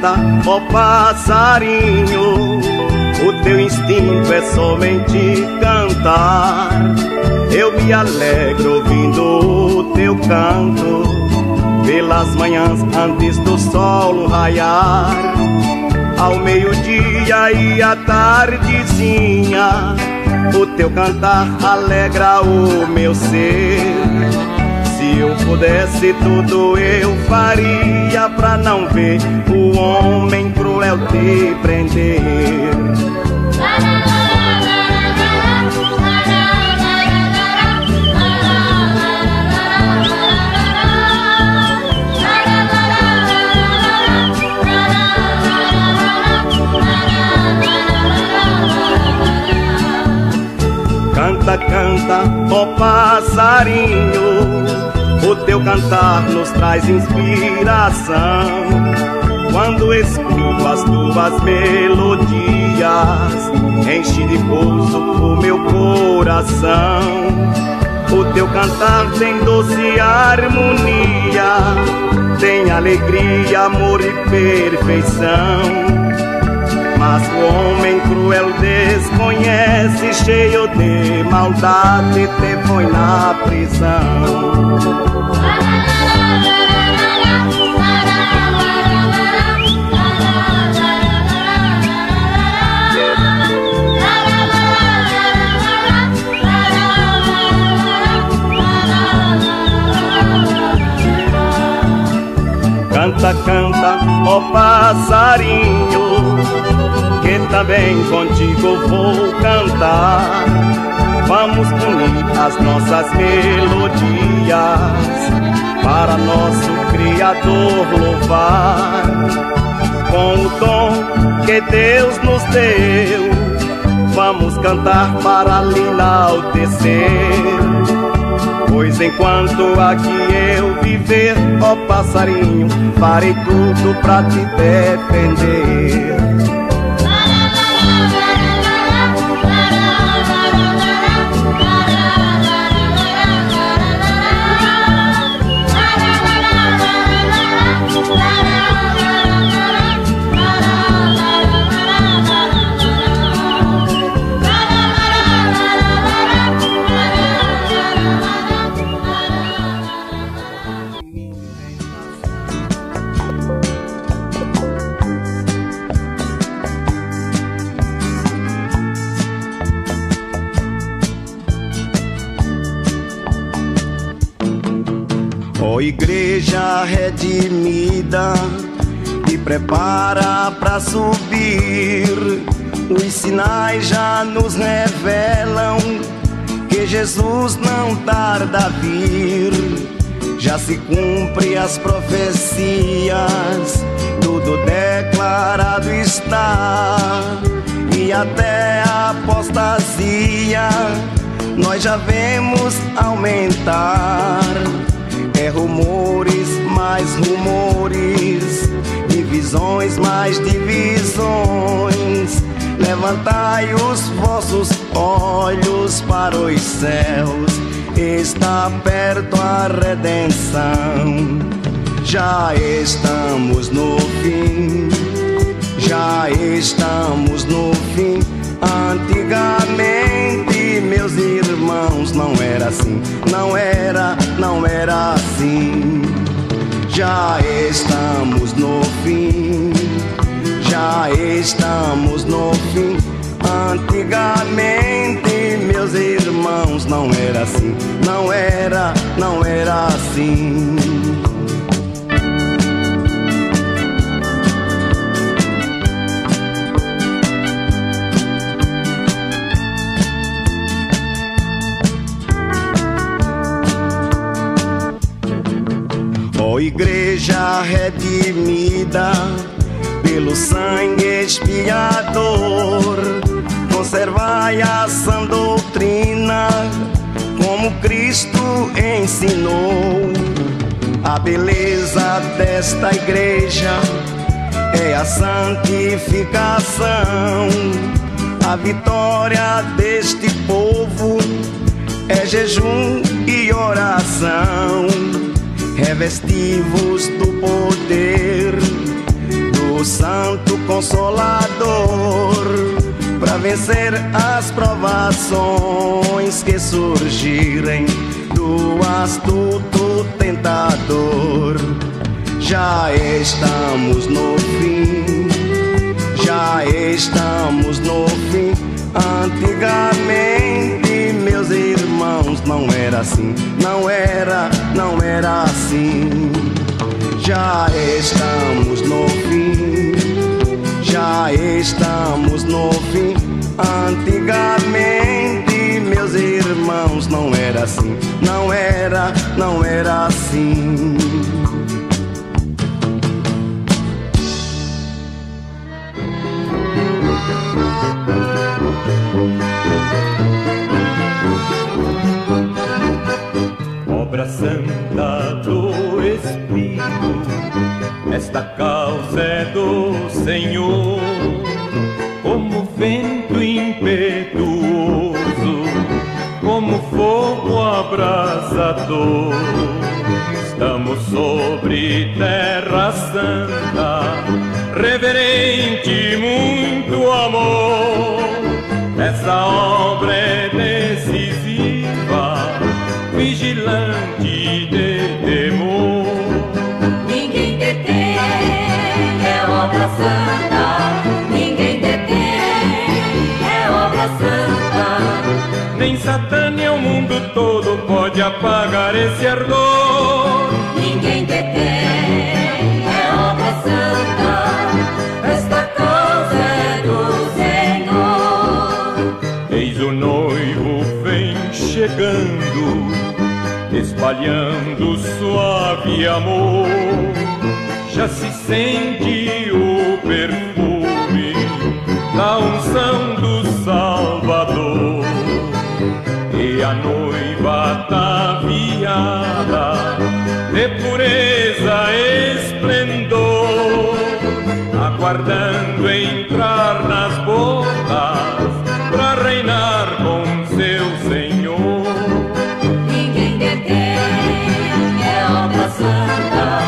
Canta, ó passarinho, o teu instinto é somente cantar. Eu me alegro ouvindo o teu canto, pelas manhãs antes do sol raiar. Ao meio-dia e à tardezinha, o teu cantar alegra o meu ser. Eu pudesse tudo eu faria pra não ver o homem cruel te prender. Canta, canta, ó passarinho teu cantar nos traz inspiração. Quando escuto as tuas melodias, enche de gozo o meu coração. O teu cantar tem doce harmonia, tem alegria, amor e perfeição. Mas o homem cruel desconhece, cheio de maldade, te põe na prisão. Canta, ó passarinho que também contigo vou cantar. Vamos unir as nossas melodias para nosso Criador louvar. Com o dom que Deus nos deu, vamos cantar para lhe enaltecer. Pois enquanto aqui eu viver, ó passarinho, farei tudo pra te defender. Igreja redimida e prepara para subir. Os sinais já nos revelam que Jesus não tarda a vir. Já se cumpre as profecias, tudo declarado está. E até a apostasia nós já vemos aumentar é rumores, mais rumores, divisões, mais divisões. Levantai os vossos olhos para os céus, está perto a redenção. Já estamos no fim, já estamos no fim. Antigamente, meus irmãos, não era assim, não era, não era assim. Já estamos no fim, já estamos no fim. Antigamente, meus irmãos, não era assim, não era, não era assim. Igreja redimida pelo sangue expiador, conservai a sã doutrina como Cristo ensinou. A beleza desta igreja é a santificação, a vitória deste povo é jejum e oração revestivos do poder do Santo Consolador para vencer as provações que surgirem do astuto tentador. Já estamos no fim, já estamos no fim. Antigamente, meus irmãos, não era assim, não era, não era assim. Já estamos no fim, já estamos no fim. Antigamente, meus irmãos, não era assim, não era, não era assim. Pode apagar esse ardor. Ninguém detém, é obra santa. Esta causa é do Senhor. Eis o noivo vem chegando, espalhando suave amor. Já se sente de pureza e esplendor, aguardando entrar nas bodas para reinar com seu Senhor. Ninguém detém, é obra santa.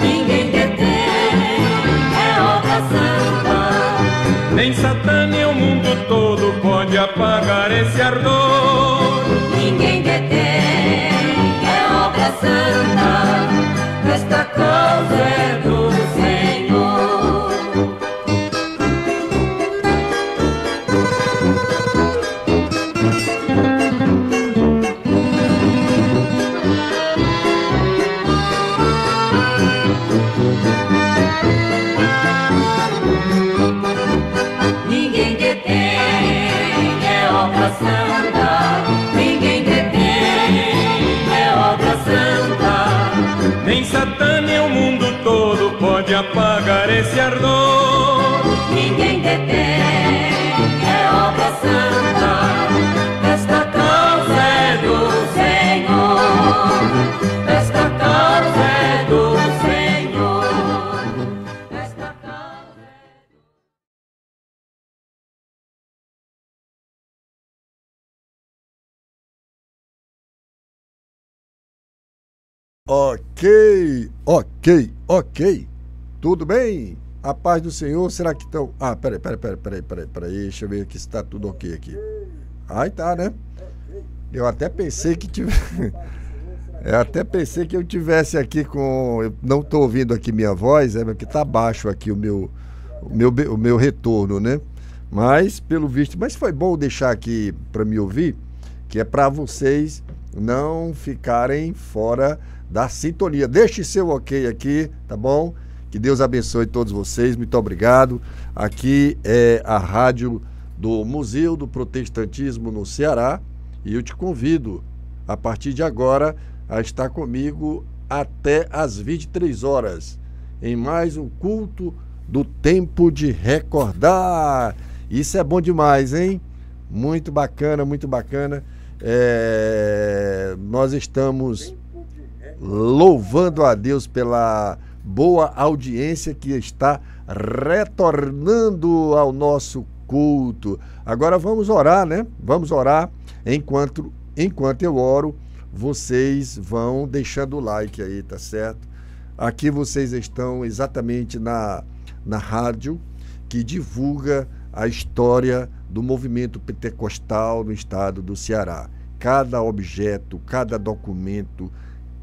Ninguém detém, é obra santa. Nem Satã nem o mundo todo pode apagar esse ardor. Ok, ok, ok. Tudo bem? A paz do Senhor, será que estão. Ah, peraí, peraí, peraí, peraí, peraí, peraí. Deixa eu ver aqui se tá tudo ok aqui. Aí tá, né? Eu até pensei que tivesse. Eu até pensei que eu tivesse aqui com. Eu não estou ouvindo aqui minha voz, é porque tá baixo aqui o meu, o meu, o meu retorno, né? Mas, pelo visto. Mas foi bom deixar aqui para me ouvir, que é para vocês não ficarem fora da sintonia. Deixe seu ok aqui, tá bom? Que Deus abençoe todos vocês. Muito obrigado. Aqui é a rádio do Museu do Protestantismo no Ceará e eu te convido a partir de agora a estar comigo até às 23 horas em mais um culto do tempo de recordar. Isso é bom demais, hein? Muito bacana, muito bacana. É, Nós estamos louvando a Deus pela boa audiência que está retornando ao nosso culto. Agora vamos orar, né? Vamos orar enquanto enquanto eu oro, vocês vão deixando o like aí, tá certo? Aqui vocês estão exatamente na na rádio que divulga a história do movimento pentecostal no estado do Ceará. Cada objeto, cada documento,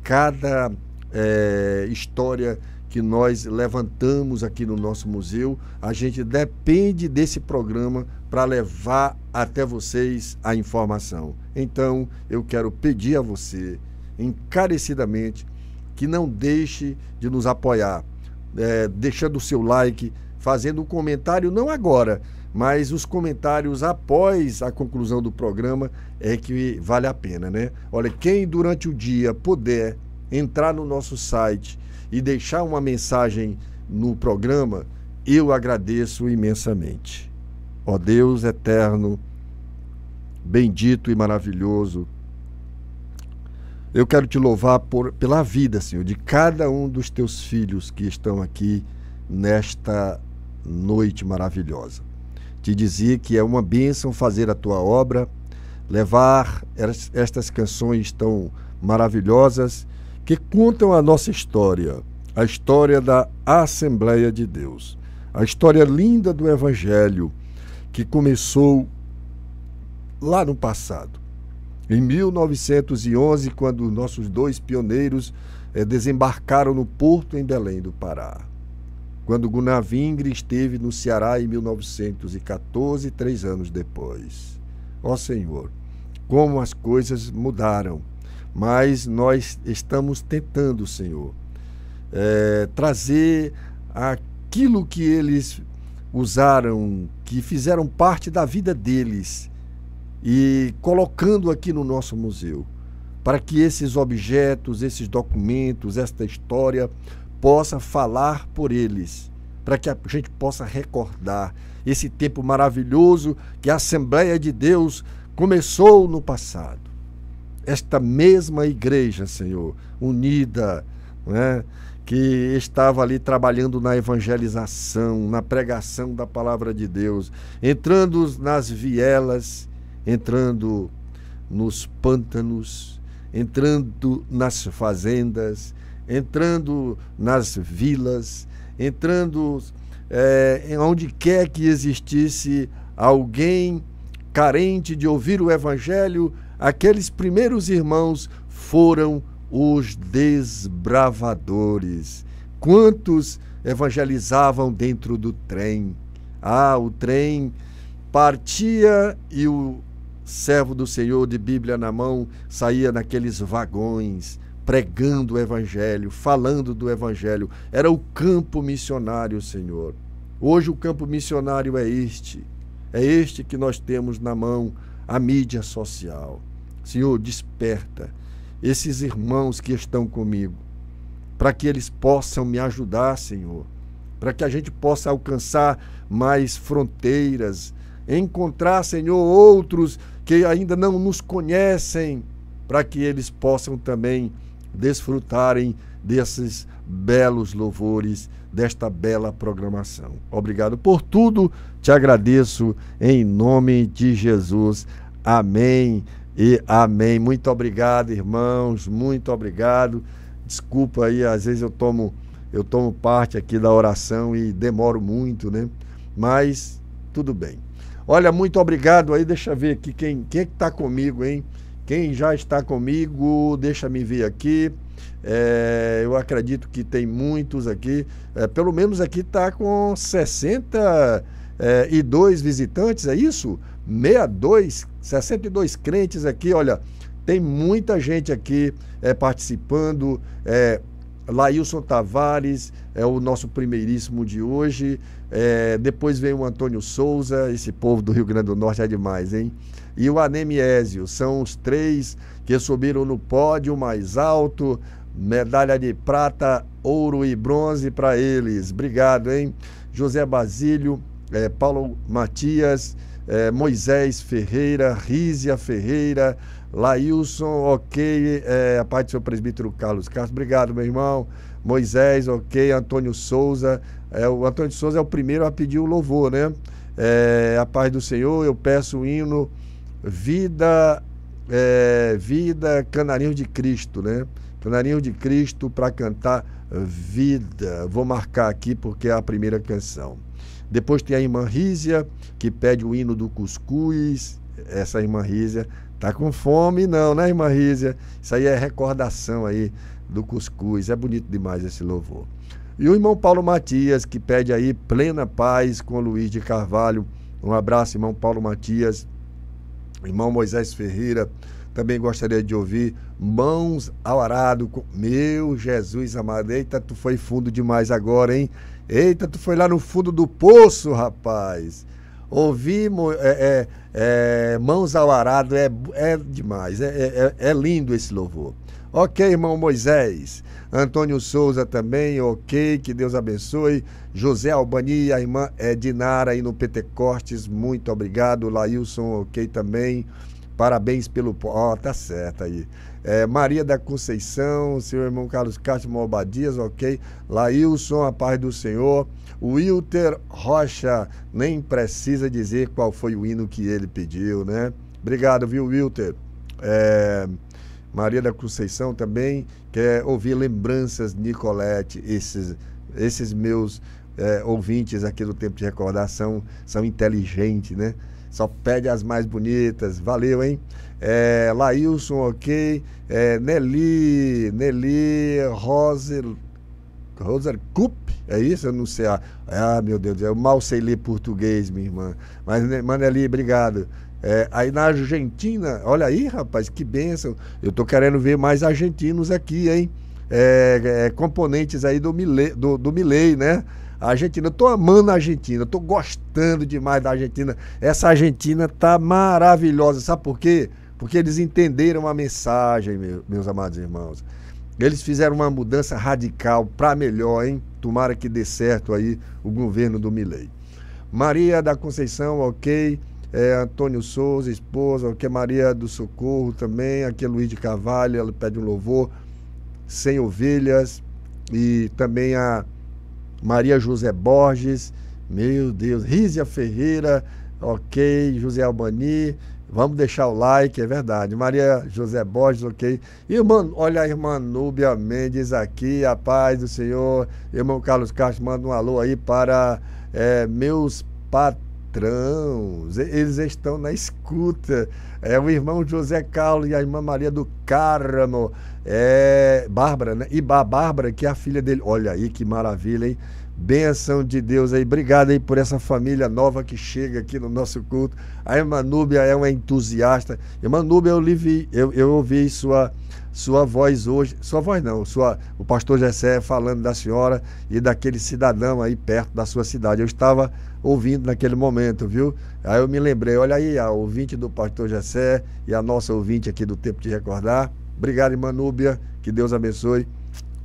cada é, história que nós levantamos aqui no nosso museu, a gente depende desse programa para levar até vocês a informação. Então, eu quero pedir a você, encarecidamente, que não deixe de nos apoiar, é, deixando o seu like, fazendo um comentário, não agora, mas os comentários após a conclusão do programa é que vale a pena, né? Olha, quem durante o dia puder entrar no nosso site e deixar uma mensagem no programa, eu agradeço imensamente. Ó Deus eterno, bendito e maravilhoso, eu quero te louvar por, pela vida, Senhor, de cada um dos teus filhos que estão aqui nesta noite maravilhosa. Te dizer que é uma bênção fazer a tua obra, levar estas canções tão maravilhosas que contam a nossa história, a história da Assembleia de Deus, a história linda do Evangelho que começou lá no passado em 1911, quando nossos dois pioneiros eh, desembarcaram no porto em Belém do Pará. Quando Gunavingre esteve no Ceará em 1914, três anos depois. Ó Senhor, como as coisas mudaram, mas nós estamos tentando, Senhor, eh, trazer aquilo que eles usaram, que fizeram parte da vida deles e colocando aqui no nosso museu, para que esses objetos, esses documentos, esta história possa falar por eles, para que a gente possa recordar esse tempo maravilhoso que a Assembleia de Deus começou no passado. Esta mesma igreja, Senhor, unida, né, que estava ali trabalhando na evangelização, na pregação da palavra de Deus, entrando nas vielas, entrando nos pântanos, entrando nas fazendas, entrando nas vilas, entrando é, onde quer que existisse alguém carente de ouvir o Evangelho, aqueles primeiros irmãos foram os desbravadores. Quantos evangelizavam dentro do trem? Ah, o trem partia e o servo do Senhor de Bíblia na mão, saía naqueles vagões, pregando o Evangelho, falando do Evangelho. Era o campo missionário, Senhor. Hoje o campo missionário é este. É este que nós temos na mão, a mídia social. Senhor, desperta esses irmãos que estão comigo, para que eles possam me ajudar, Senhor, para que a gente possa alcançar mais fronteiras, encontrar, Senhor, outros que ainda não nos conhecem, para que eles possam também desfrutarem desses belos louvores, desta bela programação. Obrigado por tudo, te agradeço em nome de Jesus. Amém e amém. Muito obrigado, irmãos, muito obrigado. Desculpa aí, às vezes eu tomo eu tomo parte aqui da oração e demoro muito, né? Mas tudo bem. Olha, muito obrigado aí. Deixa eu ver aqui quem, quem é que está comigo, hein? Quem já está comigo, deixa me ver aqui. É, eu acredito que tem muitos aqui. É, pelo menos aqui está com 62 é, visitantes, é isso? 62, 62 crentes aqui. Olha, tem muita gente aqui é, participando. É, Laílson Tavares é o nosso primeiríssimo de hoje. É, depois vem o Antônio Souza, esse povo do Rio Grande do Norte é demais, hein? E o Anemiésio, são os três que subiram no pódio mais alto, medalha de prata, ouro e bronze para eles. Obrigado, hein? José Basílio, é, Paulo Matias, é, Moisés Ferreira, Rízia Ferreira, Laílson, ok, é, a parte do seu presbítero Carlos Castro, obrigado, meu irmão. Moisés, ok, Antônio Souza, é, o Antônio Souza é o primeiro a pedir o louvor, né? É, a paz do Senhor, eu peço o hino Vida é, Vida Canarinho de Cristo, né? Canarinho de Cristo para cantar Vida. Vou marcar aqui porque é a primeira canção. Depois tem a irmã Rízia, que pede o hino do cuscuz. Essa irmã Rízia tá com fome, não, né, irmã Rízia? Isso aí é recordação aí do cuscuz. É bonito demais esse louvor. E o irmão Paulo Matias, que pede aí plena paz com o Luiz de Carvalho. Um abraço, irmão Paulo Matias. Irmão Moisés Ferreira, também gostaria de ouvir Mãos ao Arado. Meu Jesus amado, eita, tu foi fundo demais agora, hein? Eita, tu foi lá no fundo do poço, rapaz. Ouvir é, é, é, Mãos ao Arado é, é demais, é, é, é, é lindo esse louvor. Ok, irmão Moisés. Antônio Souza também, ok, que Deus abençoe. José Albani, a irmã Edinara aí no Pentecostes, muito obrigado. Lailson, ok também. Parabéns pelo. Ó, oh, tá certo aí. É, Maria da Conceição, seu irmão Carlos Castro Malbadias, ok. Lailson, a paz do Senhor. Wilter Rocha, nem precisa dizer qual foi o hino que ele pediu, né? Obrigado, viu, Wilter? É, Maria da Conceição também quer ouvir lembranças, Nicolete, esses, esses meus é, ouvintes aqui do Tempo de Recordação são inteligentes, né? Só pede as mais bonitas. Valeu, hein? É, ok. É, Nelly, Nelly Roser, Roser Cup, é isso? Eu não sei. Ah, ah, meu Deus, eu mal sei ler português, minha irmã. Mas, Maneli, obrigado. É, aí na Argentina, olha aí, rapaz, que bênção. Eu tô querendo ver mais argentinos aqui, hein? É, é, componentes aí do Milei, do, do Milei, né? A Argentina, eu tô amando a Argentina, tô gostando demais da Argentina. Essa Argentina tá maravilhosa, sabe por quê? Porque eles entenderam a mensagem, meu, meus amados irmãos. Eles fizeram uma mudança radical para melhor, hein? Tomara que dê certo aí o governo do Milei. Maria da Conceição, ok é, Antônio Souza, esposa, é Maria do Socorro também, aqui é Luiz de Carvalho, ela pede um louvor, Sem Ovelhas, e também a Maria José Borges, meu Deus, Rízia Ferreira, ok, José Albani, vamos deixar o like, é verdade, Maria José Borges, ok, irmã, olha a irmã Núbia Mendes aqui, a paz do Senhor, irmão Carlos Castro, manda um alô aí para é, meus patrões, eles estão na escuta. É o irmão José Carlos e a irmã Maria do Carmo, é Bárbara, né? E a Bárbara, que é a filha dele. Olha aí que maravilha, hein? Benção de Deus aí. Obrigado aí por essa família nova que chega aqui no nosso culto. A irmã Núbia é uma entusiasta. Irmã Núbia, eu, vi, eu, eu ouvi sua sua voz hoje, sua voz não, sua, o pastor Jessé falando da senhora e daquele cidadão aí perto da sua cidade. Eu estava ouvindo naquele momento, viu? Aí eu me lembrei, olha aí, a ouvinte do pastor Jessé e a nossa ouvinte aqui do Tempo de Recordar. Obrigado, irmã Núbia, que Deus abençoe.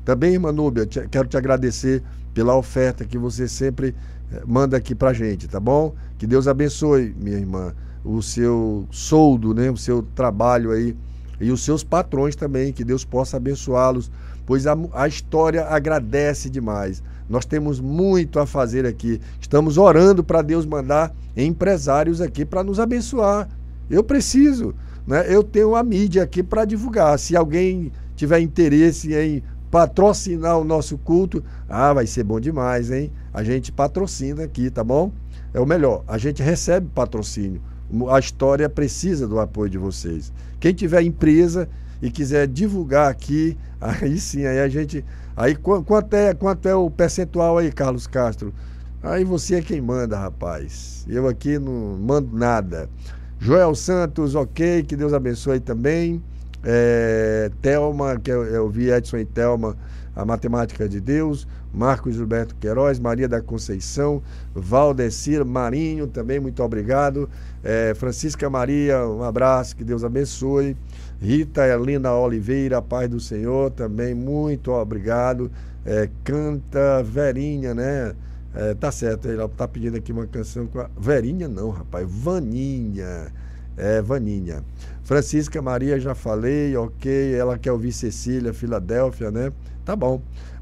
Também, irmã Núbia, te, quero te agradecer pela oferta que você sempre eh, manda aqui pra gente, tá bom? Que Deus abençoe, minha irmã, o seu soldo, né? O seu trabalho aí e os seus patrões também, que Deus possa abençoá-los, pois a, a história agradece demais. Nós temos muito a fazer aqui. Estamos orando para Deus mandar empresários aqui para nos abençoar. Eu preciso, né? Eu tenho a mídia aqui para divulgar. Se alguém tiver interesse em patrocinar o nosso culto, ah, vai ser bom demais, hein? A gente patrocina aqui, tá bom? É o melhor, a gente recebe patrocínio. A história precisa do apoio de vocês. Quem tiver empresa e quiser divulgar aqui, aí sim, aí a gente. Aí quanto é, quanto é o percentual aí, Carlos Castro? Aí você é quem manda, rapaz. Eu aqui não mando nada. Joel Santos, ok, que Deus abençoe também. É, Telma, que eu, eu vi Edson e Telma, a matemática de Deus. Marcos Gilberto Queiroz, Maria da Conceição, Valdecir Marinho, também muito obrigado. É, Francisca Maria, um abraço, que Deus abençoe. Rita Elina Oliveira, paz do Senhor, também muito obrigado. É, canta Verinha, né? É, tá certo, ela tá pedindo aqui uma canção com a. Verinha não, rapaz, Vaninha. É, Vaninha. Francisca Maria, já falei, ok. Ela quer ouvir Cecília, Filadélfia, né? Tá bom.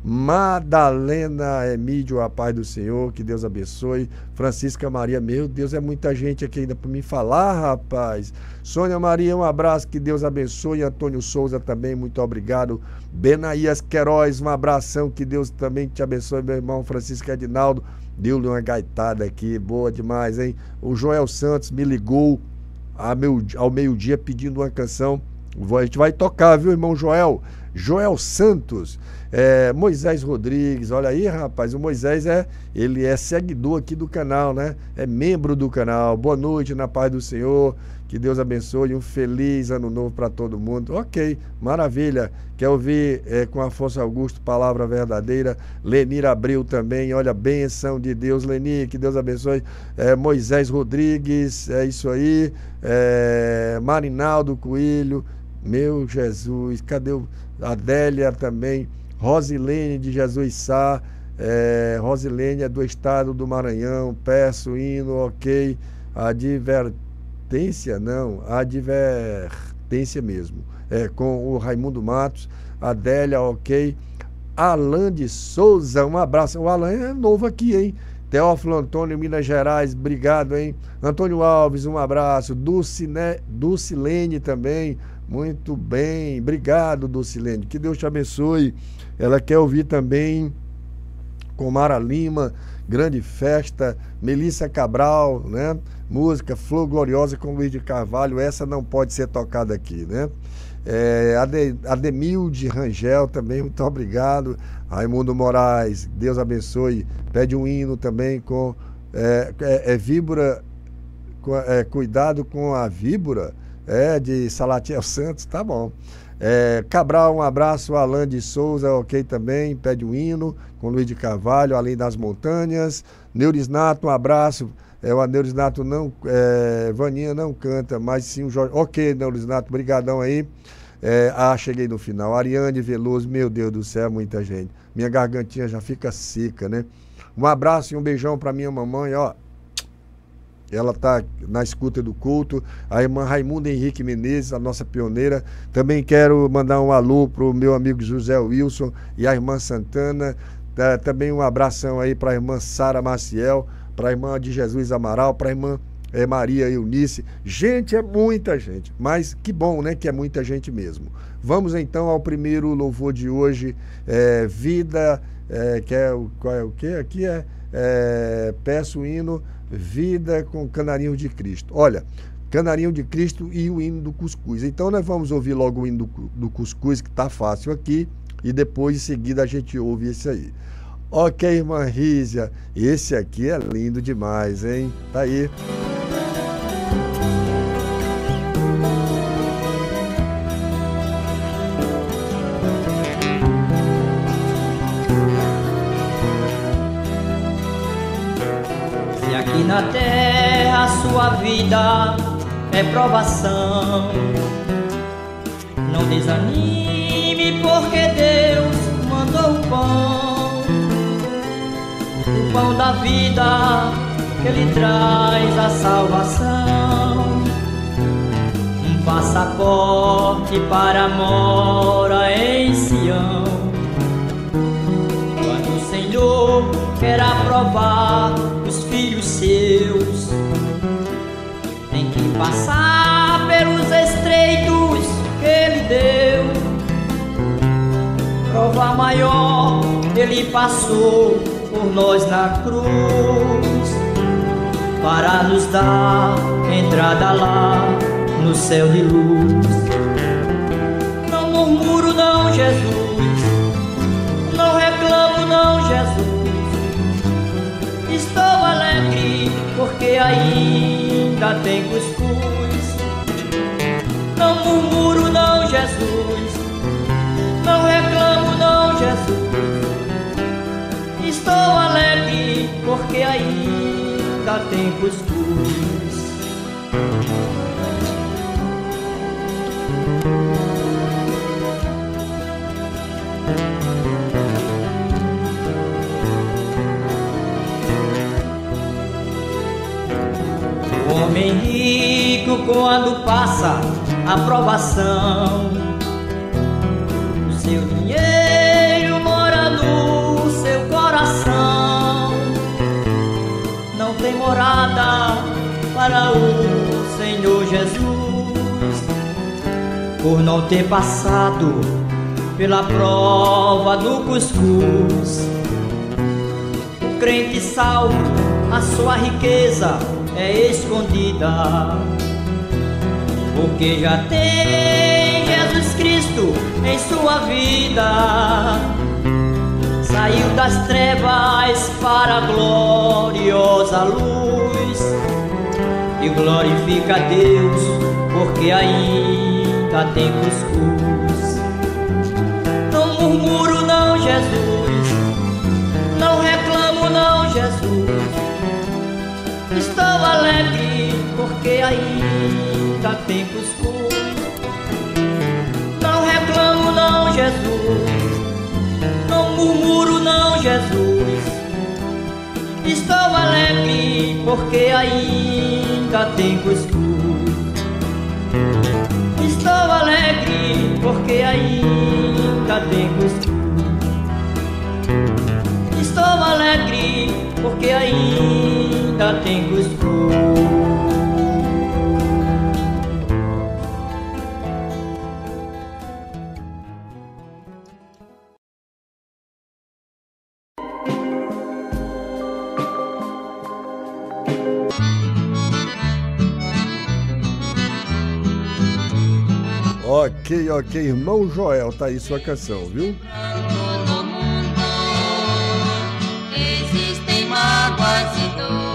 Madalena Emídio, a paz do Senhor, que Deus abençoe. Francisca Maria, meu Deus, é muita gente aqui ainda para me falar, rapaz. Sônia Maria, um abraço, que Deus abençoe. Antônio Souza também, muito obrigado. Benaías Queiroz, um abração, que Deus também te abençoe, meu irmão Francisco Edinaldo. Deu-lhe uma gaitada aqui, boa demais, hein? O Joel Santos me ligou ao meio-dia pedindo uma canção. A gente vai tocar, viu, irmão Joel? Joel Santos. É, Moisés Rodrigues, olha aí, rapaz, o Moisés é, ele é seguidor aqui do canal, né? É membro do canal. Boa noite, na paz do Senhor. Que Deus abençoe, um feliz ano novo para todo mundo. Ok, maravilha. Quer ouvir é, com Afonso Augusto, palavra verdadeira. Lenir Abreu também, olha, benção de Deus, Lenir, que Deus abençoe. É, Moisés Rodrigues, é isso aí. É, Marinaldo Coelho, meu Jesus, cadê o Adélia também? Rosilene de Jesus Sá, é, Rosilene é do estado do Maranhão, peço hino, ok. Advertência, não, advertência mesmo. É, com o Raimundo Matos, Adélia, ok. Alan de Souza, um abraço. O Alan é novo aqui, hein? Teófilo Antônio, Minas Gerais, obrigado, hein? Antônio Alves, um abraço. Dulcine, Dulcilene também, muito bem. Obrigado, Dulcilene. Que Deus te abençoe. Ela quer ouvir também com Mara Lima, Grande Festa, Melissa Cabral, né? Música Flor Gloriosa com Luiz de Carvalho, essa não pode ser tocada aqui, né? É, Ademilde Rangel também, muito obrigado. Raimundo Moraes, Deus abençoe. Pede um hino também com é, é, é víbora, com, é, cuidado com a víbora, é de Salatiel Santos, tá bom. É, Cabral, um abraço. Alain de Souza, ok também. Pede um hino com Luiz de Carvalho, Além das Montanhas. Neurisnato, um abraço. É, o Neurisnato não. É, Vaninha não canta, mas sim o Jorge. Ok, Neurisnato, brigadão aí. É, ah, cheguei no final. Ariane Veloso, meu Deus do céu, muita gente. Minha gargantinha já fica seca, né? Um abraço e um beijão para minha mamãe, ó. Ela está na escuta do culto. A irmã Raimunda Henrique Menezes, a nossa pioneira. Também quero mandar um alô para o meu amigo José Wilson e a irmã Santana. Tá, também um abração aí para a irmã Sara Maciel, para a irmã de Jesus Amaral, para a irmã é, Maria Eunice. Gente, é muita gente. Mas que bom, né? Que é muita gente mesmo. Vamos então ao primeiro louvor de hoje. É, vida, é, que é o, qual é o que? Aqui é, é Peço o hino Vida com Canarinho de Cristo. Olha, Canarinho de Cristo e o hino do cuscuz. Então nós vamos ouvir logo o hino do, do cuscuz, que está fácil aqui, e depois em seguida a gente ouve esse aí. Ok, irmã Rízia, esse aqui é lindo demais, hein? Tá aí. Na terra sua vida é provação. Não desanime, porque Deus mandou o pão, o pão da vida que Ele traz a salvação. Um passaporte para a mora em Sião. Quando o Senhor quer aprovar filhos seus tem que passar pelos estreitos que ele deu. Prova maior, ele passou por nós na cruz para nos dar entrada lá no céu de luz. Não murmuro não, Jesus. Não reclamo não, Jesus. Ainda tem cuscuz. Não murmuro não, Jesus. Não reclamo não, Jesus. Estou alegre porque ainda tem cuscuz. Rico quando passa aprovação. O seu dinheiro mora no seu coração. Não tem morada para o Senhor Jesus, por não ter passado pela prova do cuscuz. O crente salvo, a sua riqueza é escondida, porque já tem Jesus Cristo em sua vida. Saiu das trevas para a gloriosa luz e glorifica a Deus, porque ainda tem cuscuz. Não murmuro, não, Jesus, não reclamo, não, Jesus. Estou alegre, porque ainda alegre, porque ainda tem cuscuz. Estou alegre porque ainda tem cuscuz. Estou alegre porque ainda tem. Ok, ok, irmão Joel, tá aí sua canção, viu? No mundo existem mágoas e dor,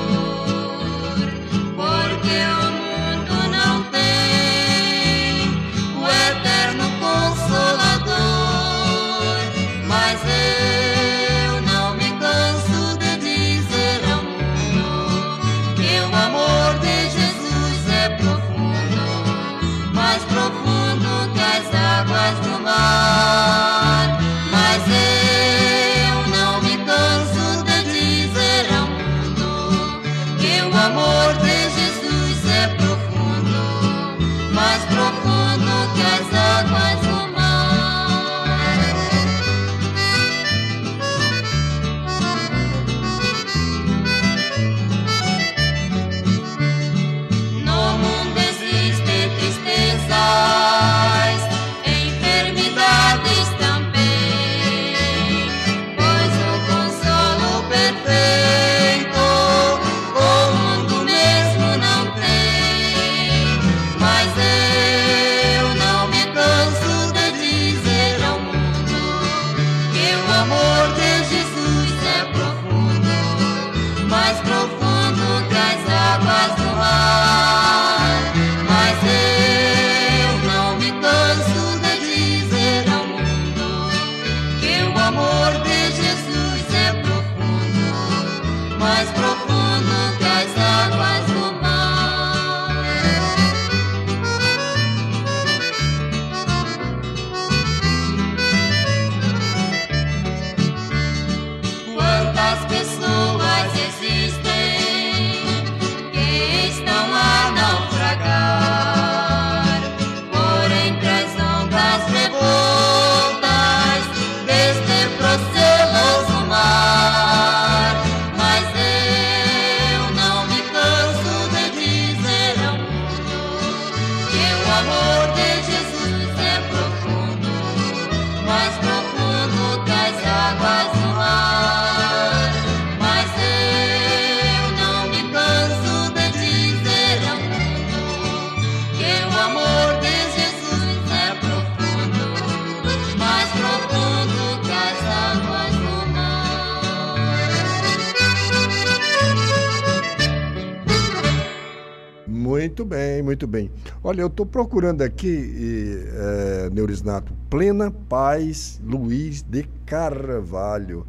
Olha, eu estou procurando aqui, e, é, Neurisnato, Plena Paz Luiz de Carvalho.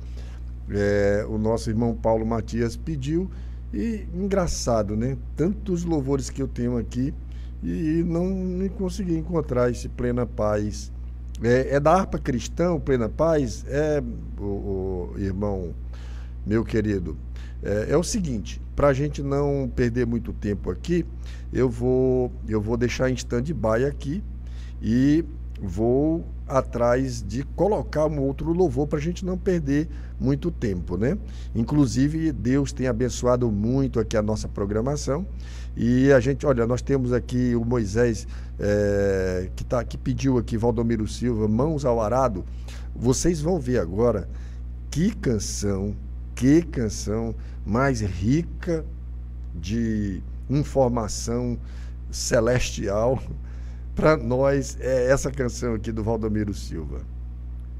É, o nosso irmão Paulo Matias pediu, e engraçado, né? Tantos louvores que eu tenho aqui e não consegui encontrar esse Plena Paz. É, é da harpa cristã, Plena Paz? É, o, o irmão meu querido, é, é o seguinte: para a gente não perder muito tempo aqui, eu vou, eu vou deixar em stand-by aqui e vou atrás de colocar um outro louvor para a gente não perder muito tempo, né? Inclusive, Deus tem abençoado muito aqui a nossa programação e a gente, olha, nós temos aqui o Moisés é, que, tá, que pediu aqui, Valdomiro Silva, Mãos ao Arado. Vocês vão ver agora que canção, que canção mais rica de informação celestial para nós é essa canção aqui do Valdomiro Silva.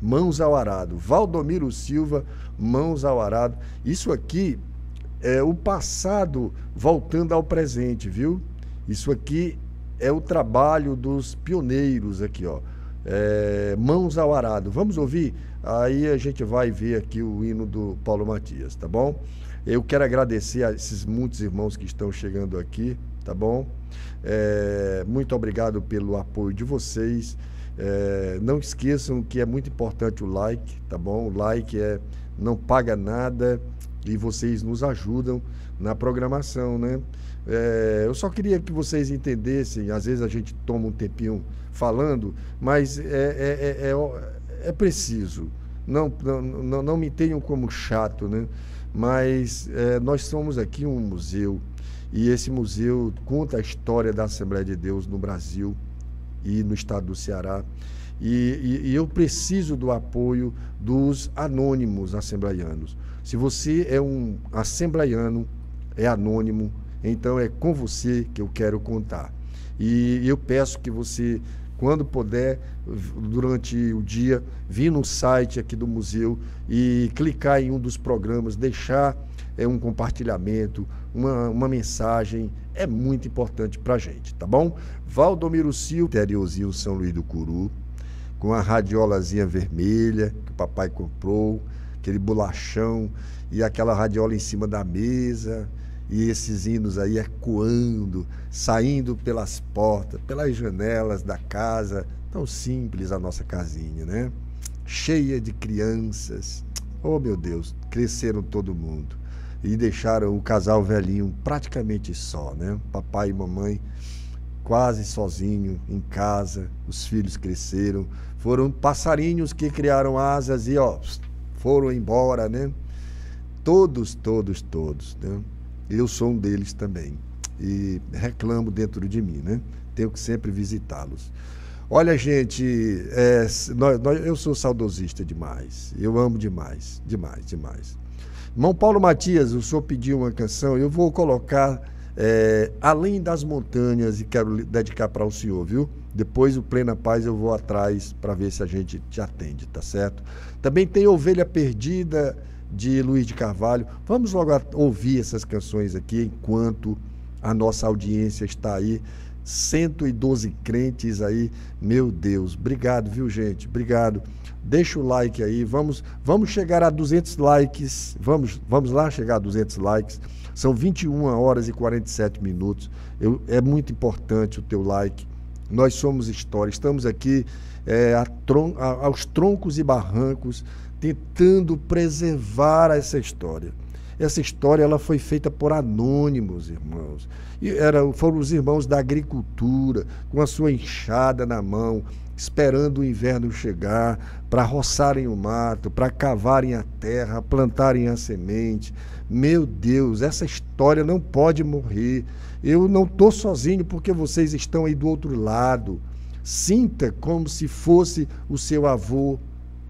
Mãos ao arado. Valdomiro Silva, Mãos ao arado. Isso aqui é o passado voltando ao presente, viu? Isso aqui é o trabalho dos pioneiros aqui, ó. É, mãos ao arado. Vamos ouvir? Aí a gente vai ver aqui o hino do Paulo Matias, tá bom? Eu quero agradecer a esses muitos irmãos que estão chegando aqui, tá bom? É, muito obrigado pelo apoio de vocês. É, não esqueçam que é muito importante o like, tá bom? O like é não paga nada e vocês nos ajudam na programação, né? É, eu só queria que vocês entendessem, às vezes a gente toma um tempinho falando, mas é, é, é, é, é preciso. Não, não, não me tenham como chato, né? Mas é, nós somos aqui um museu e esse museu conta a história da Assembleia de Deus no Brasil e no estado do Ceará. E, e, e eu preciso do apoio dos anônimos assembleianos. Se você é um assembleiano, é anônimo, então é com você que eu quero contar. E eu peço que você, quando puder, durante o dia, vir no site aqui do museu e clicar em um dos programas, deixar é, um compartilhamento, uma, uma mensagem, é muito importante para a gente, tá bom? Valdomiro Sil, interiorzinho São Luís do Curu, com a radiolazinha vermelha que o papai comprou, aquele bolachão e aquela radiola em cima da mesa, e esses hinos aí ecoando, saindo pelas portas, pelas janelas da casa, tão simples a nossa casinha, né? Cheia de crianças. Oh, meu Deus, cresceram todo mundo e deixaram o casal velhinho praticamente só, né? Papai e mamãe quase sozinho em casa, os filhos cresceram, foram passarinhos que criaram asas e ó, foram embora, né? Todos, todos, todos, né? Eu sou um deles também e reclamo dentro de mim, né? Tenho que sempre visitá-los. Olha, gente, é, nós, nós, eu sou saudosista demais. Eu amo demais, demais, demais. Irmão Paulo Matias, o senhor pediu uma canção, eu vou colocar é, Além das Montanhas e quero dedicar para o senhor, viu? Depois o Plena Paz eu vou atrás para ver se a gente te atende, tá certo? Também tem Ovelha Perdida de Luiz de Carvalho. Vamos logo ouvir essas canções aqui enquanto a nossa audiência está aí 112 crentes aí. Meu Deus, obrigado, viu, gente? Obrigado. Deixa o like aí. Vamos, vamos chegar a 200 likes. Vamos, vamos lá chegar a 200 likes. São 21 horas e 47 minutos. Eu, é muito importante o teu like. Nós somos história. Estamos aqui é, tron, a, aos troncos e barrancos tentando preservar essa história. Essa história ela foi feita por anônimos, irmãos. E era, foram os irmãos da agricultura, com a sua enxada na mão, esperando o inverno chegar, para roçarem o mato, para cavarem a terra, plantarem a semente. Meu Deus, essa história não pode morrer. Eu não estou sozinho porque vocês estão aí do outro lado. Sinta como se fosse o seu avô,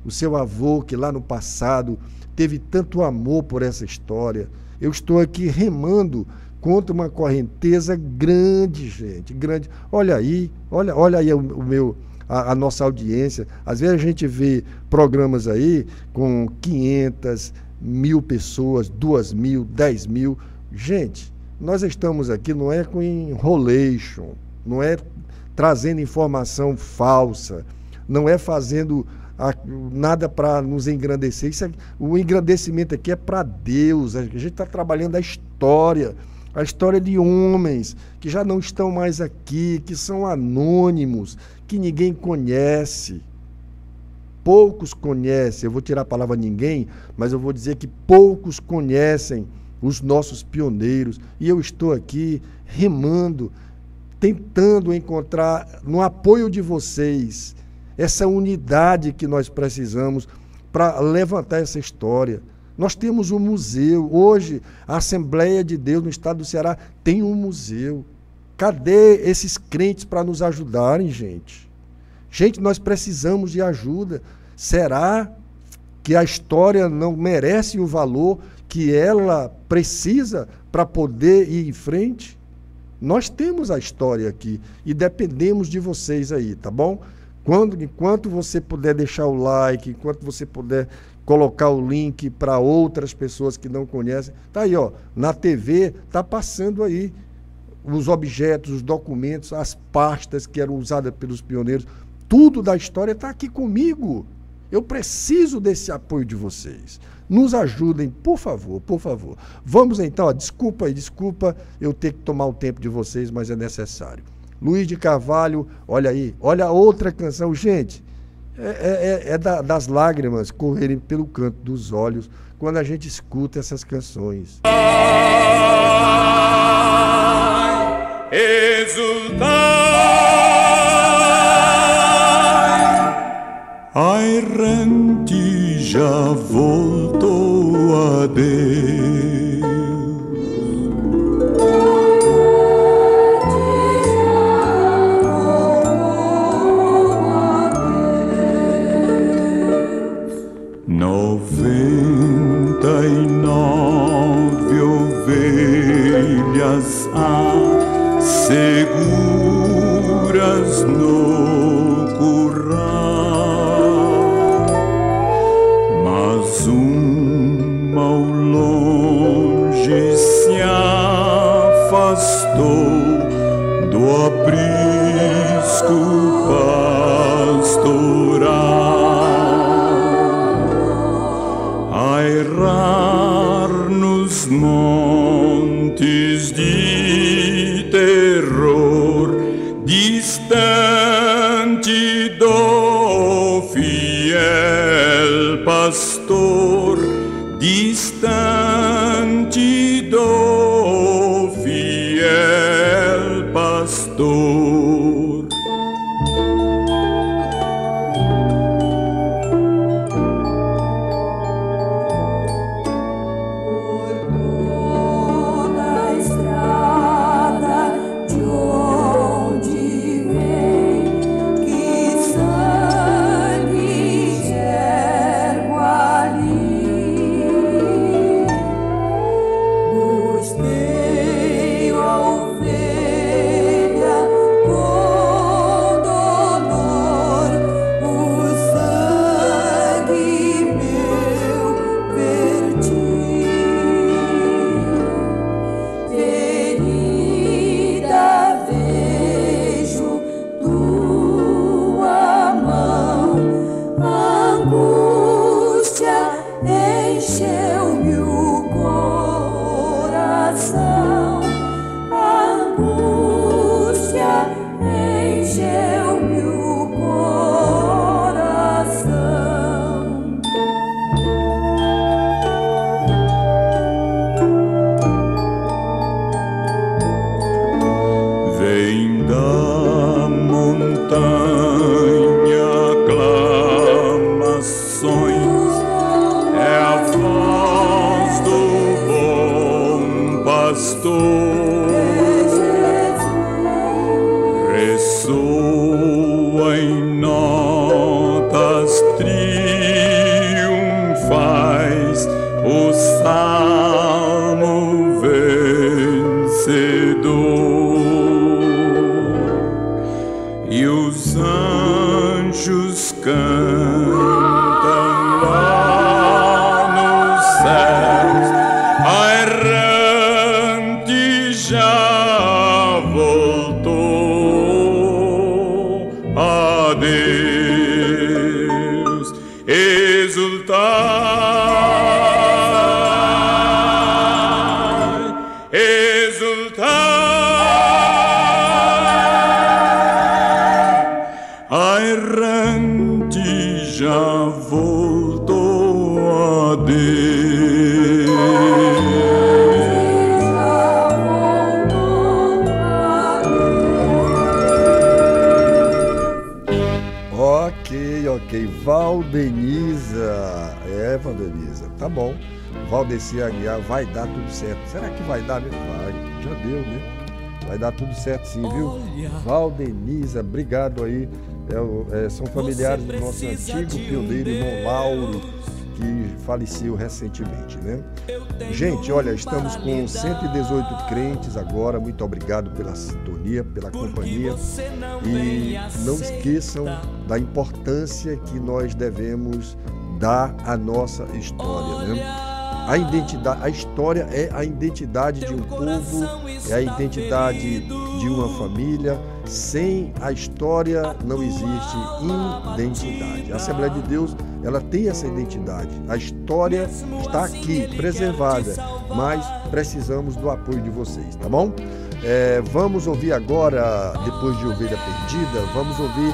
o seu avô que lá no passado teve tanto amor por essa história. Eu estou aqui remando contra uma correnteza grande, gente, grande. Olha aí, olha, olha aí o, meu a, a, nossa audiência. Às vezes a gente vê programas aí com 500, mil pessoas, duas mil, dez mil. Gente, nós estamos aqui não é com enrolation, não é trazendo informação falsa, não é fazendo nada para nos engrandecer. Isso é, o engrandecimento aqui é para Deus. A gente está trabalhando a história, a história de homens que já não estão mais aqui, que são anônimos, que ninguém conhece. poucos conhecem, eu vou tirar a palavra ninguém, mas eu vou dizer que poucos conhecem os nossos pioneiros. E eu estou aqui remando, tentando encontrar no apoio de vocês essa unidade que nós precisamos para levantar essa história. Nós temos um museu. Hoje, a Assembleia de Deus no estado do Ceará tem um museu. Cadê esses crentes para nos ajudarem, gente? Gente, nós precisamos de ajuda. Será que a história não merece o valor que ela precisa para poder ir em frente? Nós temos a história aqui e dependemos de vocês aí, tá bom? Quando, enquanto você puder deixar o like, enquanto você puder colocar o link para outras pessoas que não conhecem, tá aí, ó, na TV tá passando aí os objetos, os documentos, as pastas que eram usadas pelos pioneiros, tudo da história está aqui comigo. Eu preciso desse apoio de vocês. Nos ajudem, por favor, por favor. Vamos então, ó, desculpa aí, desculpa eu ter que tomar o tempo de vocês, mas é necessário. Luiz de Carvalho, olha aí, olha outra canção, gente. É, é, é, é da, das lágrimas correrem pelo canto dos olhos quando a gente escuta essas canções. Exultai, a errante já voltou a Deus. Noventa e nove ovelhas há seguras Valdeci Aguiar, vai dar tudo certo. Será que vai dar mesmo? Vai. Já deu, né? Vai dar tudo certo sim, viu? Valdeniza, obrigado aí. É é, são familiares do nosso antigo pioneiro, irmão Lauro, que faleceu recentemente, né? Gente, olha, estamos com 118 crentes agora. Muito obrigado pela sintonia, pela companhia. E não esqueçam da importância que nós devemos dar à nossa história, né? A identidade, a história é a identidade de um povo, é a identidade de uma família. Sem a história não existe identidade. A Assembleia de Deus, ela tem essa identidade. A história está aqui, preservada, mas precisamos do apoio de vocês, tá bom? É, vamos ouvir agora, depois de Ovelha Perdida, vamos ouvir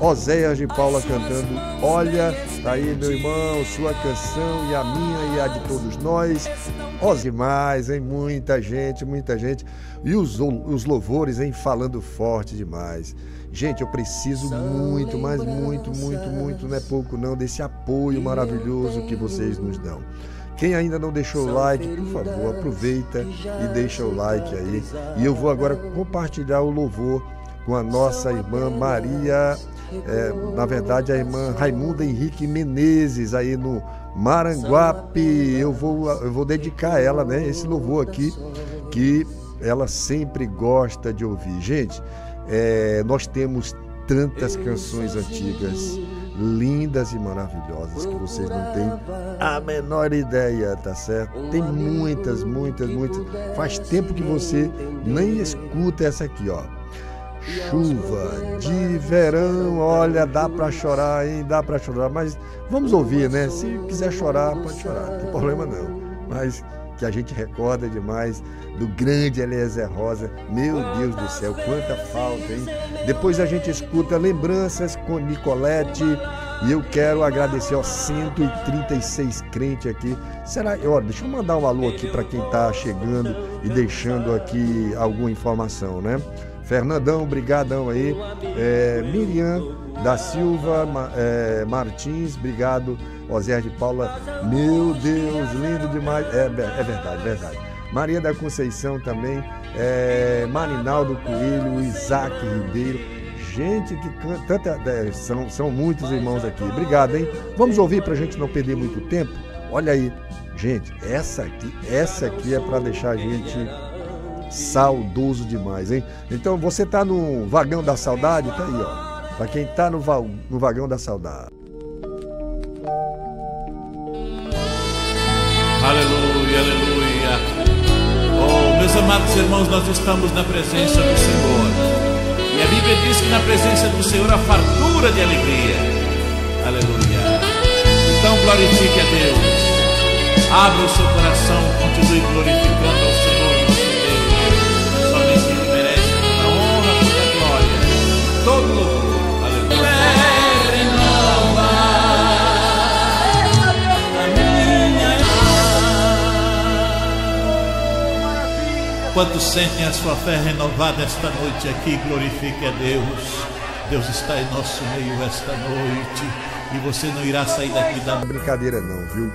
Oséias de Paula cantando Olha, tá aí meu irmão, sua canção e a minha e a de todos nós. Ó demais, hein? Muita gente, muita gente. E os, os louvores, hein? Falando forte demais. Gente, eu preciso muito, mas muito, muito, muito, não é pouco não, desse apoio maravilhoso que vocês nos dão. Quem ainda não deixou o like, por favor, aproveita e deixa o like aí. E eu vou agora compartilhar o louvor com a nossa irmã Maria, é, na verdade a irmã Raimunda Henrique Menezes aí no Maranguape. Eu vou, eu vou dedicar a ela, né, esse louvor aqui que ela sempre gosta de ouvir. Gente, é, nós temos tantas canções antigas lindas e maravilhosas que vocês não têm a menor ideia, tá certo? Tem muitas, muitas, muitas. Faz tempo que você nem escuta essa aqui, ó. Chuva de verão, olha, dá pra chorar, hein? Dá pra chorar, mas vamos ouvir, né? Se quiser chorar, pode chorar, não tem problema não. Mas que a gente recorda demais do grande Eliezer Rosa. Meu Deus do céu, quanta falta, hein? Depois a gente escuta lembranças com Nicolete. E eu quero agradecer aos 136 crentes aqui. Será? Ó, deixa eu mandar um alô aqui para quem está chegando e deixando aqui alguma informação, né? Fernandão, brigadão aí. É, Miriam da Silva é, Martins, obrigado. Osé de Paula, meu Deus, lindo demais. É, é verdade, verdade. Maria da Conceição também, é, Marinaldo Coelho, Isaac Ribeiro. Gente que canta, tanta, é, são, são muitos irmãos aqui. Obrigado, hein? Vamos ouvir para a gente não perder muito tempo. Olha aí, gente, essa aqui, essa aqui é para deixar a gente saudoso demais, hein? Então você tá no vagão da saudade, tá aí, ó. Para quem tá no, va- no vagão da saudade. Aleluia, aleluia. Oh, meus amados irmãos, nós estamos na presença do Senhor. E a Bíblia diz que na presença do Senhor há fartura de alegria. Aleluia. Então glorifique a Deus. Abra o seu coração, continue glorificando ao Senhor Quantos sentem a sua fé renovada esta noite aqui, glorifique a Deus. Deus está em nosso meio esta noite e você não irá sair daqui da brincadeira não, viu?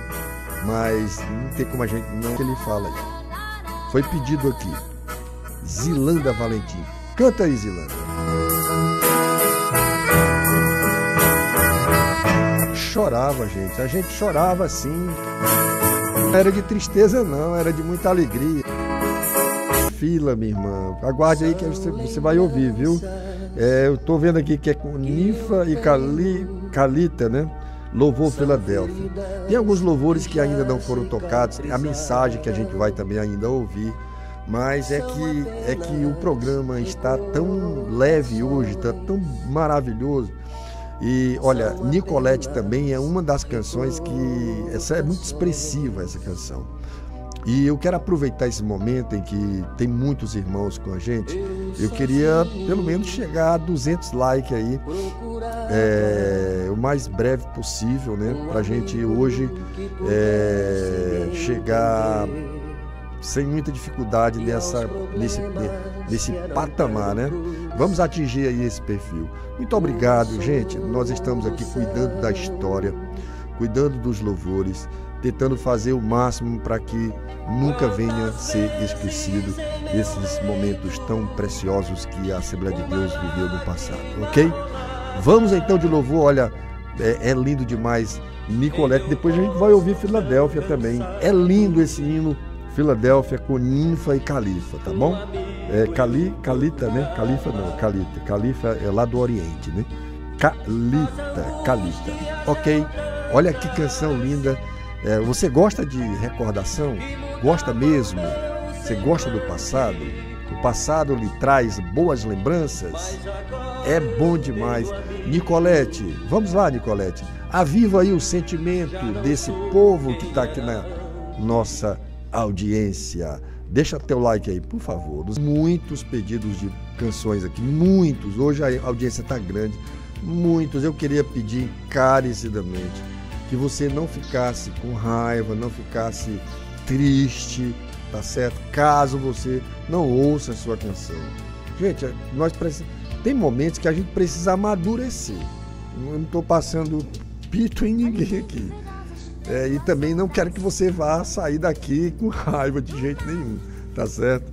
Mas não tem como a gente não que ele fala aí. Foi pedido aqui. Zilanda Valentim. Canta aí, Zilanda. Chorava, gente. A gente chorava assim. Não era de tristeza, não. Era de muita alegria. Fila, minha irmã. Aguarde aí que você, você vai ouvir, viu? É, eu tô vendo aqui que é com Nifa e Cali, Calita, né? Louvor Filadélfia. Tem alguns louvores que ainda não foram tocados, a mensagem que a gente vai também ainda ouvir, mas é que é que o programa está tão leve hoje, está tão maravilhoso. E olha, Nicolette também é uma das canções que essa é muito expressiva essa canção. E eu quero aproveitar esse momento em que tem muitos irmãos com a gente. Eu queria pelo menos chegar a 200 likes aí é, o mais breve possível, né? Para a gente hoje é, chegar sem muita dificuldade nessa, nesse, nesse patamar, né? Vamos atingir aí esse perfil. Muito obrigado, gente. Nós estamos aqui cuidando da história, cuidando dos louvores, tentando fazer o máximo para que nunca venha ser esquecido esses momentos tão preciosos que a Assembleia de Deus viveu no passado, ok? Vamos então de louvor, olha, é, é lindo demais. Nicolete, depois a gente vai ouvir Filadélfia também. É lindo esse hino Filadélfia com ninfa e califa, tá bom? É Cali, Calita, né? Califa não, Calita. Califa é lá do Oriente, né? Calita, Calita. Ok? Olha que canção linda. É, você gosta de recordação? Gosta mesmo? Você gosta do passado? O passado lhe traz boas lembranças? É bom demais. Nicolete, vamos lá, Nicolete. Aviva aí o sentimento desse povo que está aqui na nossa audiência. Deixa teu like aí, por favor. Muitos pedidos de canções aqui, muitos. Hoje a audiência está grande, muitos. Eu queria pedir encarecidamente que você não ficasse com raiva, não ficasse triste, tá certo? Caso você não ouça a sua canção. Gente, nós precisamos. Tem momentos que a gente precisa amadurecer. Eu não estou passando pito em ninguém aqui. É, e também não quero que você vá sair daqui com raiva de jeito nenhum, tá certo?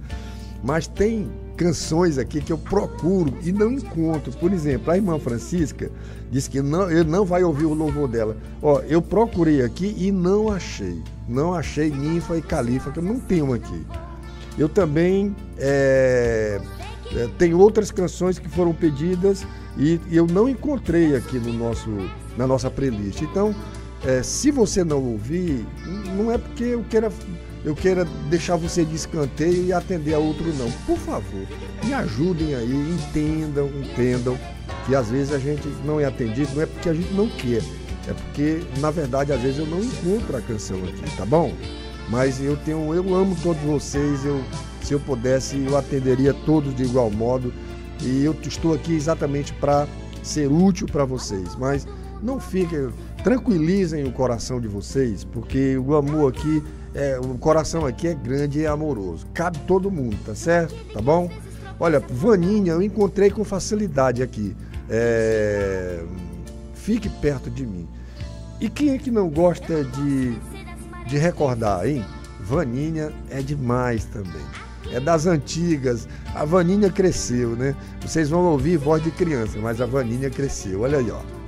Mas tem canções aqui que eu procuro e não encontro. Por exemplo, a irmã Francisca disse que não, ele não vai ouvir o louvor dela. Ó, eu procurei aqui e não achei. Não achei ninfa e califa, que eu não tenho aqui. Eu também é, é, tenho outras canções que foram pedidas e, e eu não encontrei aqui no nosso, na nossa playlist. Então, é, se você não ouvir, não é porque eu queira, eu queira deixar você de escanteio e atender a outro, não. Por favor, me ajudem aí, entendam, entendam que às vezes a gente não é atendido, não é porque a gente não quer, é porque, na verdade, às vezes eu não encontro a canção aqui, tá bom? Mas eu tenho, eu amo todos vocês, eu, se eu pudesse, eu atenderia todos de igual modo. E eu estou aqui exatamente para ser útil para vocês. Mas não fiquem tranquilizem o coração de vocês, porque o amor aqui, é, o coração aqui é grande e amoroso. Cabe todo mundo, tá certo? Tá bom? Olha, Vaninha eu encontrei com facilidade aqui. É... Fique perto de mim. E quem é que não gosta de, de recordar, hein? Vaninha é demais também. É das antigas. A Vaninha cresceu, né? Vocês vão ouvir voz de criança, mas a Vaninha cresceu. Olha aí, ó.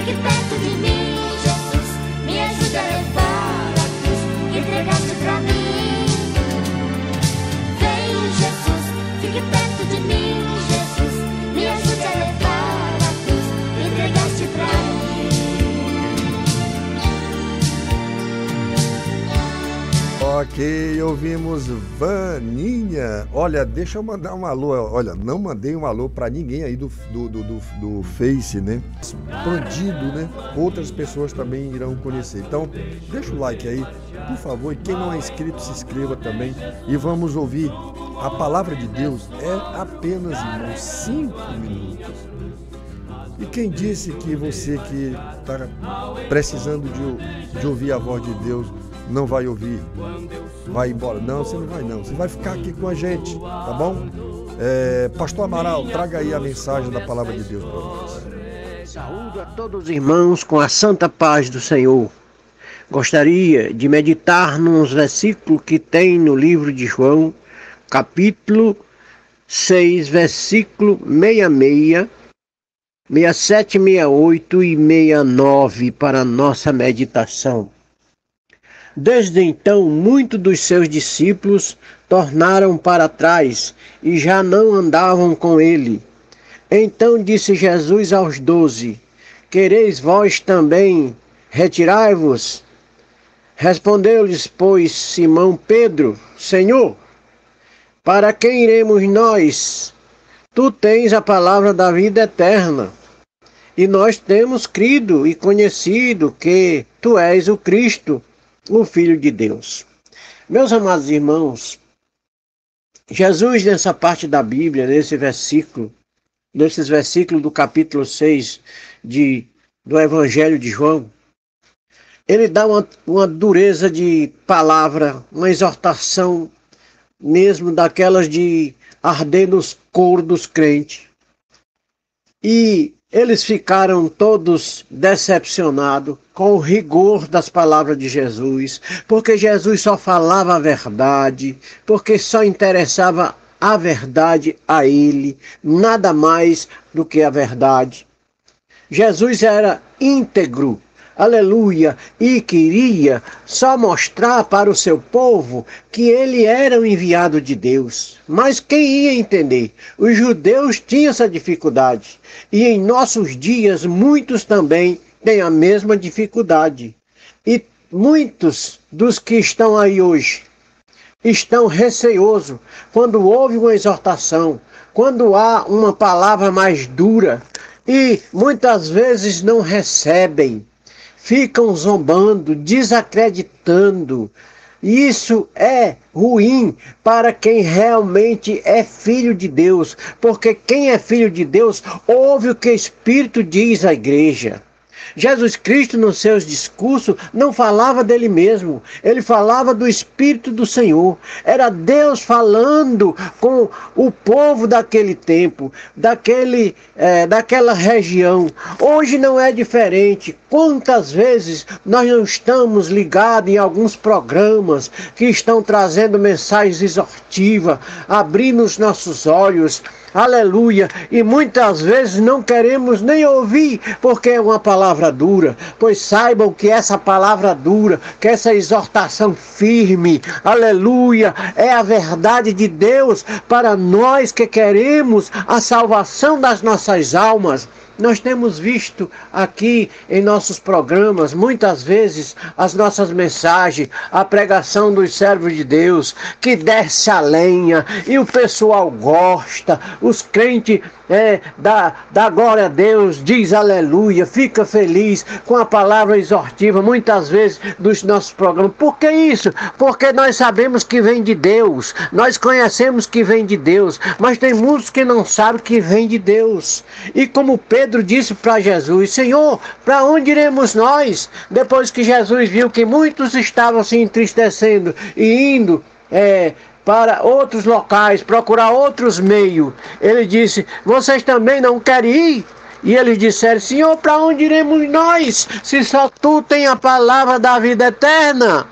Fique perto de mim. Ok, ouvimos Vaninha. Olha, deixa eu mandar um alô. Olha, não mandei um alô pra ninguém aí do, do, do, do, Face, né? Expandido, né? Outras pessoas também irão conhecer. Então, deixa o like aí, por favor. E quem não é inscrito, se inscreva também. E vamos ouvir. A palavra de Deus é apenas, irmãos, cinco minutos. E quem disse que você que está precisando de, de ouvir a voz de Deus não vai ouvir? Vai embora? Não, você não vai não. Você vai ficar aqui com a gente, tá bom? É, Pastor Amaral, traga aí a mensagem da palavra de Deus para nós. Saúdo a todos os irmãos com a santa paz do Senhor. Gostaria de meditar nos versículos que tem no livro de João, capítulo 6, versículo 66, 67, 68 e 69 para nossa meditação. Desde então, muitos dos seus discípulos tornaram para trás e já não andavam com ele. Então disse Jesus aos doze: Quereis vós também retirai-vos? Respondeu-lhes, pois, Simão Pedro: Senhor, para quem iremos nós? Tu tens a palavra da vida eterna. E nós temos crido e conhecido que tu és o Cristo, o Filho de Deus. Meus amados irmãos, Jesus, nessa parte da Bíblia, nesse versículo, nesses versículos do capítulo 6 de, do Evangelho de João, ele dá uma, uma dureza de palavra, uma exortação mesmo daquelas de arder nos coros dos crentes. E eles ficaram todos decepcionados com o rigor das palavras de Jesus, porque Jesus só falava a verdade, porque só interessava a verdade a ele, nada mais do que a verdade. Jesus era íntegro, aleluia, e queria só mostrar para o seu povo que ele era o enviado de Deus. Mas quem ia entender? Os judeus tinham essa dificuldade. E em nossos dias, muitos também têm a mesma dificuldade. E muitos dos que estão aí hoje estão receosos quando houve uma exortação, quando há uma palavra mais dura, e muitas vezes não recebem ficam zombando, desacreditando. Isso é ruim para quem realmente é filho de Deus, porque quem é filho de Deus ouve o que o Espírito diz à igreja. Jesus Cristo, nos seus discursos, não falava dele mesmo, ele falava do Espírito do Senhor. Era Deus falando com o povo daquele tempo, daquele, é, daquela região. Hoje não é diferente. Quantas vezes nós não estamos ligados em alguns programas que estão trazendo mensagens exortivas, abrindo os nossos olhos aleluia, e muitas vezes não queremos nem ouvir, porque é uma palavra dura, pois saibam que essa palavra dura, que essa exortação firme, aleluia, é a verdade de Deus para nós que queremos a salvação das nossas almas. Nós temos visto aqui em nossos programas, muitas vezes, as nossas mensagens, a pregação dos servos de Deus, que desce a lenha e o pessoal gosta, os crentes é, dá glória a Deus, diz aleluia, fica feliz com a palavra exortiva, muitas vezes dos nossos programas. Por que isso? Porque nós sabemos que vem de Deus, nós conhecemos que vem de Deus, mas tem muitos que não sabem que vem de Deus. E como Pedro disse para Jesus: Senhor, para onde iremos nós? Depois que Jesus viu que muitos estavam se entristecendo e indo. É, para outros locais, procurar outros meios. Ele disse: Vocês também não querem ir? E eles disseram: Senhor, para onde iremos nós, se só tu tem a palavra da vida eterna?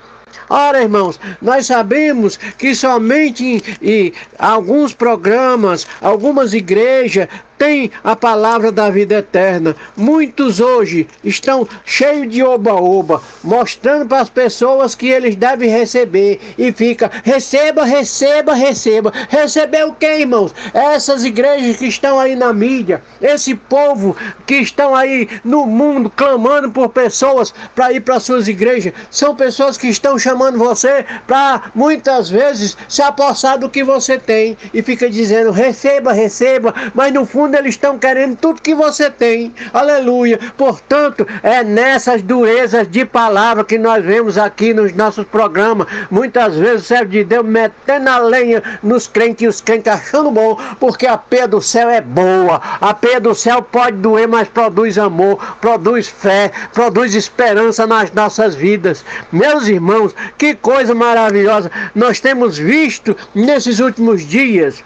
Ora, irmãos, nós sabemos que somente em, em alguns programas, algumas igrejas tem a palavra da vida eterna. Muitos hoje estão cheios de oba-oba, mostrando para as pessoas que eles devem receber e fica receba, receba, receba. Receber o que, irmãos? Essas igrejas que estão aí na mídia, esse povo que estão aí no mundo clamando por pessoas para ir para suas igrejas, são pessoas que estão chamando você para muitas vezes se apossar do que você tem e fica dizendo receba, receba, mas no fundo eles estão querendo tudo que você tem. Aleluia. Portanto, é nessas durezas de palavra que nós vemos aqui nos nossos programas. Muitas vezes o servo de Deus metendo a lenha nos crentes e os crentes achando bom, porque a pé do céu é boa. A pé do céu pode doer, mas produz amor, produz fé, produz esperança nas nossas vidas. Meus irmãos, que coisa maravilhosa nós temos visto nesses últimos dias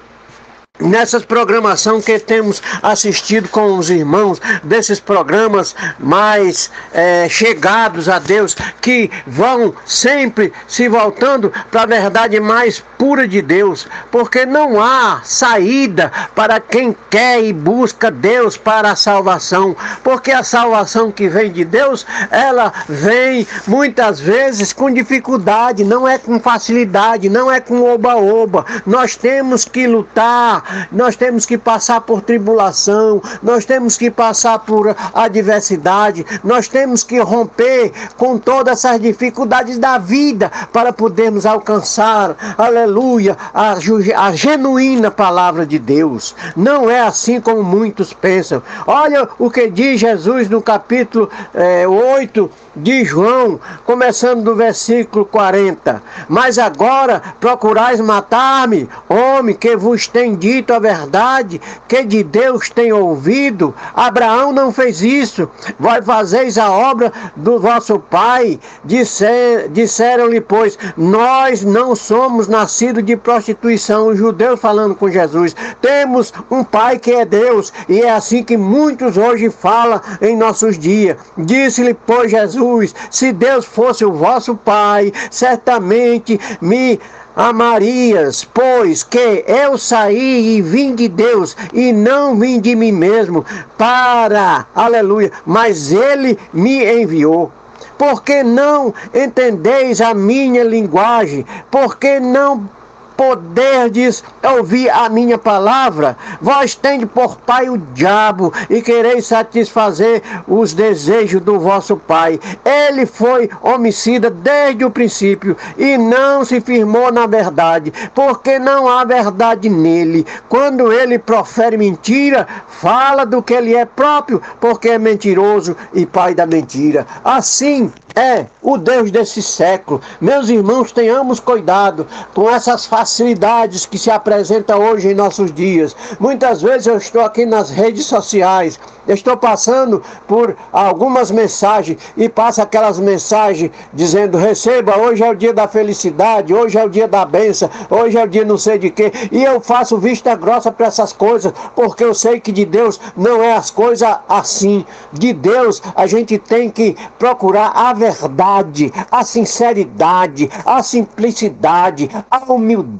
nessas programação que temos assistido com os irmãos desses programas mais é, chegados a Deus que vão sempre se voltando para a verdade mais pura de Deus porque não há saída para quem quer e busca Deus para a salvação porque a salvação que vem de Deus ela vem muitas vezes com dificuldade não é com facilidade não é com oba-oba. Nós temos que lutar nós temos que passar por tribulação, nós temos que passar por adversidade, nós temos que romper com todas essas dificuldades da vida para podermos alcançar, aleluia, a, a genuína palavra de Deus. Não é assim como muitos pensam. Olha o que diz Jesus no capítulo é, 8 de João, começando do versículo 40. Mas agora procurais matar-me, homem que vos tem dito a verdade, que de Deus tem ouvido. Abraão não fez isso. Vós fazeis a obra do vosso pai. Disser, Disseram-lhe, pois, nós não somos nascidos de prostituição. Os judeus falando com Jesus. Temos um pai que é Deus. E é assim que muitos hoje falam em nossos dias. Disse-lhe, pois, Jesus, se Deus fosse o vosso pai, certamente me amarias, pois que eu saí e vim de Deus e não vim de mim mesmo para, aleluia, mas ele me enviou. Porque não entendeis a minha linguagem? Porque não poderdes ouvir a minha palavra, vós tendes por pai o diabo e quereis satisfazer os desejos do vosso pai. Ele foi homicida desde o princípio e não se firmou na verdade, porque não há verdade nele. Quando ele profere mentira, fala do que ele é próprio, porque é mentiroso e pai da mentira. Assim, é o Deus desse século. Meus irmãos, tenhamos cuidado com essas facilidades que se apresentam hoje em nossos dias. Muitas vezes eu estou aqui nas redes sociais, estou passando por algumas mensagens e passa aquelas mensagens dizendo: receba, hoje é o dia da felicidade, hoje é o dia da benção, hoje é o dia não sei de quê. E eu faço vista grossa para essas coisas, porque eu sei que de Deus não é as coisas assim. De Deus a gente tem que procurar a verdade, a sinceridade, a simplicidade, a humildade.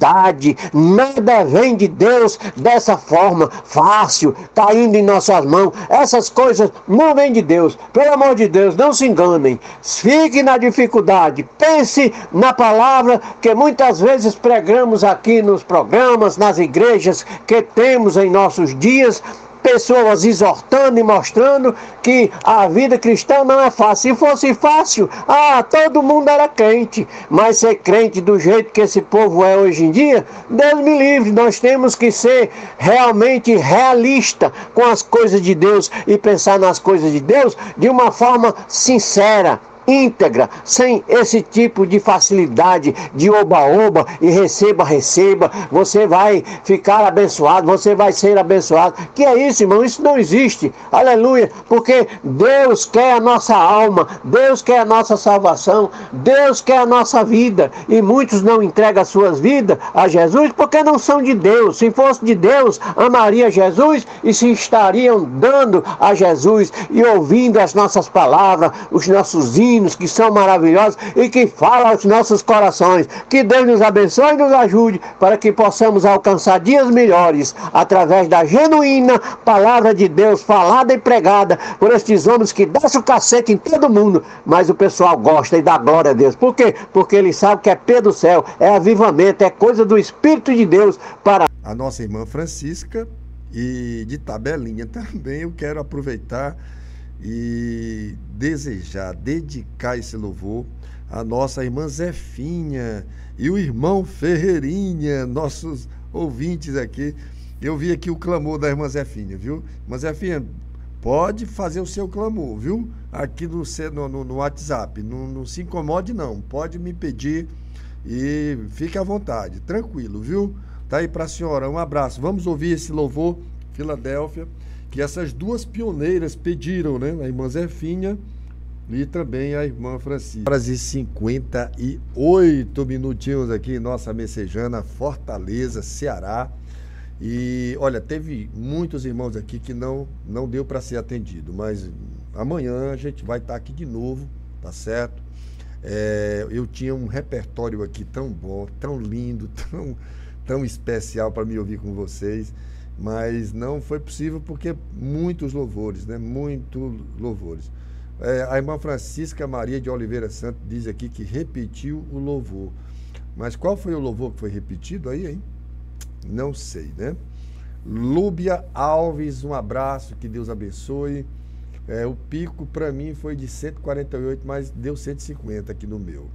Nada vem de Deus dessa forma fácil, caindo em nossas mãos. Essas coisas não vêm de Deus. Pelo amor de Deus, não se enganem. Fique na dificuldade. Pense na palavra que muitas vezes pregamos aqui nos programas, nas igrejas que temos em nossos dias pessoas exortando e mostrando que a vida cristã não é fácil. Se fosse fácil, ah, todo mundo era crente. Mas ser crente do jeito que esse povo é hoje em dia, Deus me livre. Nós temos que ser realmente realista com as coisas de Deus e pensar nas coisas de Deus de uma forma sincera íntegra, sem esse tipo de facilidade de oba-oba e receba, receba, você vai ficar abençoado, você vai ser abençoado. Que é isso, irmão? Isso não existe. Aleluia. Porque Deus quer a nossa alma, Deus quer a nossa salvação, Deus quer a nossa vida. E muitos não entregam as suas vidas a Jesus porque não são de Deus. Se fosse de Deus, amaria Jesus e se estariam dando a Jesus e ouvindo as nossas palavras, os nossos hinos hinos que são maravilhosos e que falam aos nossos corações. Que Deus nos abençoe e nos ajude para que possamos alcançar dias melhores através da genuína palavra de Deus falada e pregada por estes homens que descem o cacete em todo mundo, mas o pessoal gosta e dá glória a Deus. Por quê? Porque ele sabe que é pé do céu, é avivamento, é coisa do Espírito de Deus para a nossa irmã Francisca e de tabelinha também eu quero aproveitar e desejar, dedicar esse louvor à nossa irmã Zefinha e o irmão Ferreirinha, nossos ouvintes aqui. Eu vi aqui o clamor da irmã Zefinha, viu? Irmã Zefinha, pode fazer o seu clamor, viu? Aqui no, no, no WhatsApp. Não, não se incomode, não. Pode me pedir e fique à vontade, tranquilo, viu? Tá aí para a senhora. Um abraço. Vamos ouvir esse louvor, Filadélfia que essas duas pioneiras pediram, né? A irmã Zefinha e também a irmã Francisca. Horas e 58 minutinhos aqui, nossa messejana, Fortaleza, Ceará. E olha, teve muitos irmãos aqui que não, não deu para ser atendido, mas amanhã a gente vai estar tá aqui de novo, tá certo? É, eu tinha um repertório aqui tão bom, tão lindo, tão, tão especial para me ouvir com vocês mas não foi possível porque muitos louvores, né? Muitos louvores. É, a irmã Francisca Maria de Oliveira Santos diz aqui que repetiu o louvor. Mas qual foi o louvor que foi repetido aí, hein? Não sei, né? Lúbia Alves, um abraço, que Deus abençoe. É, o pico para mim foi de 148, mas deu 150 aqui no meu.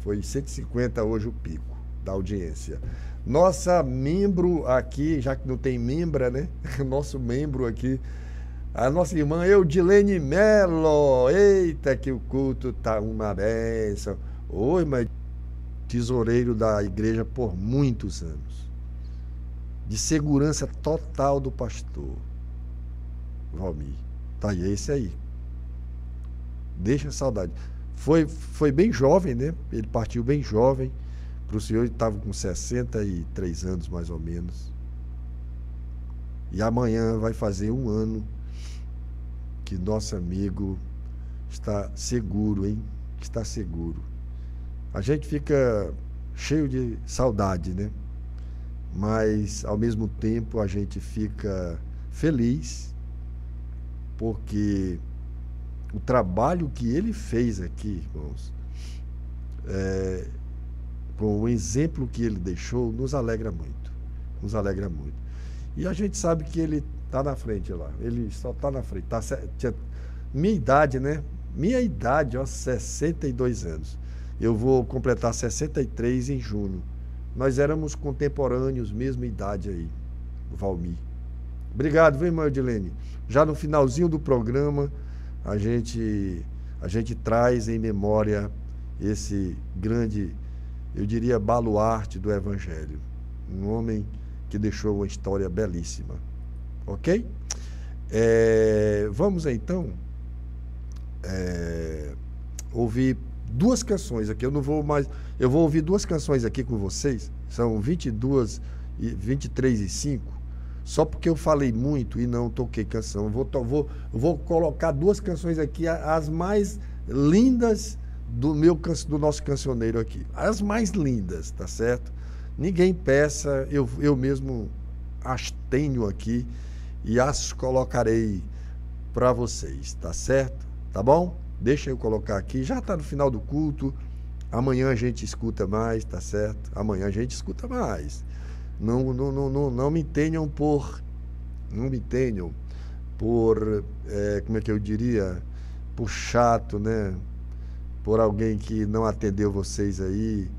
Foi 150 hoje o pico da audiência. Nossa membro aqui, já que não tem membra, né? Nosso membro aqui, a nossa irmã Eudilene Melo. Eita, que o culto tá uma benção. Oi, mas tesoureiro da igreja por muitos anos. De segurança total do pastor. Valmir. Tá aí, é esse aí. Deixa saudade. Foi, foi bem jovem, né? Ele partiu bem jovem para o senhor estava com 63 anos mais ou menos. E amanhã vai fazer um ano que nosso amigo está seguro, hein? Está seguro. A gente fica cheio de saudade, né? Mas ao mesmo tempo a gente fica feliz porque o trabalho que ele fez aqui, irmãos, é, com o exemplo que ele deixou, nos alegra muito. Nos alegra muito. E a gente sabe que ele está na frente lá. Ele só está na frente. Tá, tinha, minha idade, né? Minha idade, ó, 62 anos. Eu vou completar 63 em junho. Nós éramos contemporâneos, mesma idade aí, Valmir. Obrigado, viu, irmã Edilene? Já no finalzinho do programa, a gente, a gente traz em memória esse grande eu diria, baluarte do Evangelho. Um homem que deixou uma história belíssima. Ok? É, vamos então é, ouvir duas canções aqui. Eu não vou mais. Eu vou ouvir duas canções aqui com vocês. São 22 e 23 e 5. Só porque eu falei muito e não toquei canção. Eu vou, vou, vou colocar duas canções aqui, as mais lindas do meu do nosso cancioneiro aqui. As mais lindas, tá certo? Ninguém peça, eu, eu mesmo as tenho aqui e as colocarei para vocês, tá certo? Tá bom? Deixa eu colocar aqui, já está no final do culto. Amanhã a gente escuta mais, tá certo? Amanhã a gente escuta mais. Não, não, não, não, não me tenham por. Não me tenham por. É, como é que eu diria? Por chato, né? Por alguém que não atendeu vocês aí.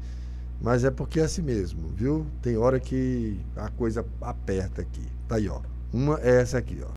Mas é porque é assim mesmo, viu? Tem hora que a coisa aperta aqui. Tá aí, ó. Uma é essa aqui, ó.